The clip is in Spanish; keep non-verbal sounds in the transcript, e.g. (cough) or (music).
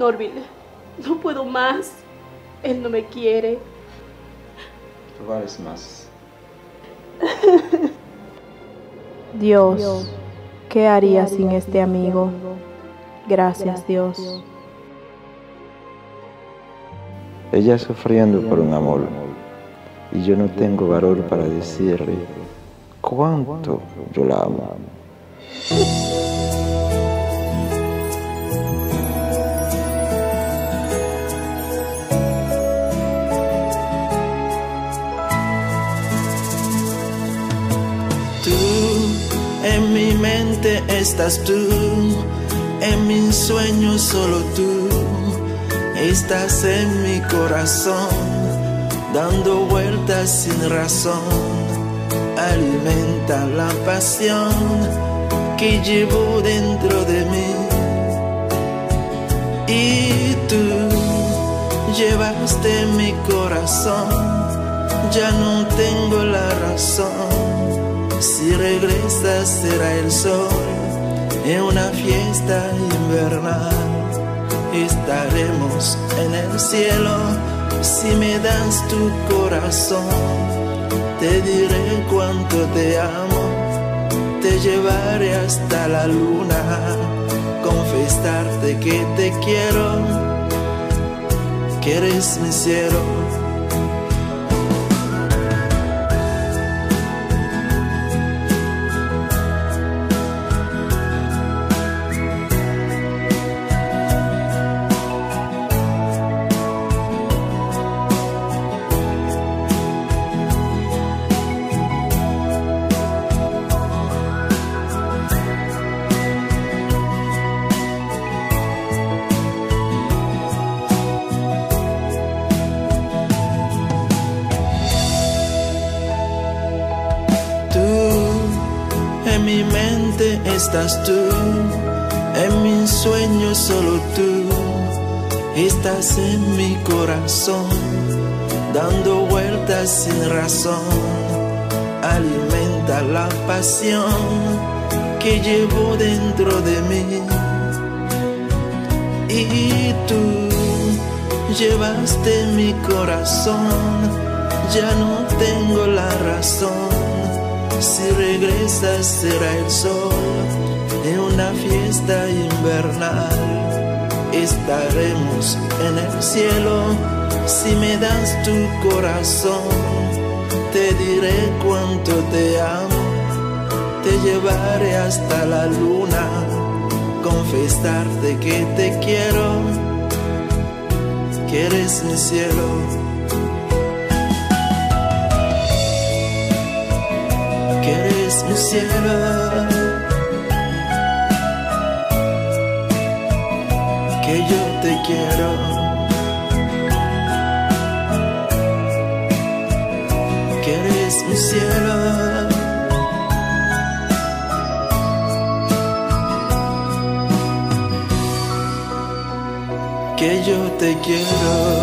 Norville, no puedo más. Él no me quiere. Tú vales más. (laughs) Dios, ¿qué haría sin este amigo? Gracias, Dios. Ella sufriendo por un amor y yo no tengo valor para decirle cuánto yo la amo. En mi mente estás tú, en mis sueños solo tú, estás en mi corazón, dando vueltas sin razón, alimenta la pasión que llevo dentro de mí. Y tú llevaste mi corazón, ya no tengo la razón. Si regresas será el sol en una fiesta invernal. Estaremos en el cielo si me das tu corazón. Te diré cuánto te amo, te llevaré hasta la luna. Confesarte que te quiero, que eres mi cielo. En mi mente estás tú, en mis sueños solo tú, estás en mi corazón, dando vueltas sin razón, alimenta la pasión que llevo dentro de mí. Y tú llevaste mi corazón, ya no tengo la razón si regresas será el sol en una fiesta invernal. Estaremos en el cielo si me das tu corazón. Te diré cuánto te amo, te llevaré hasta la luna. Confesarte que te quiero, que eres mi cielo. Mi cielo. Que yo te quiero. Que eres mi cielo. Que yo te quiero.